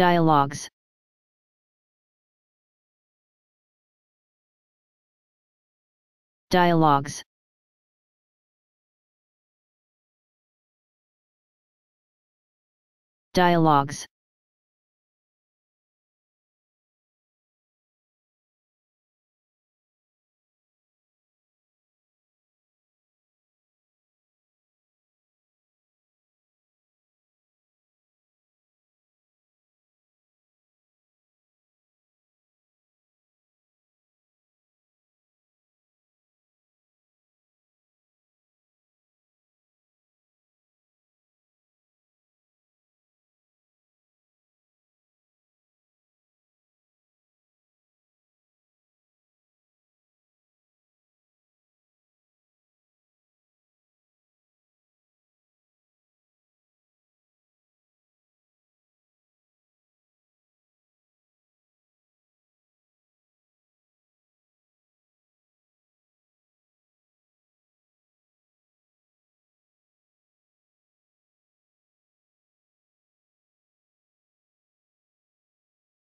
Dialogues. Dialogues. Dialogues.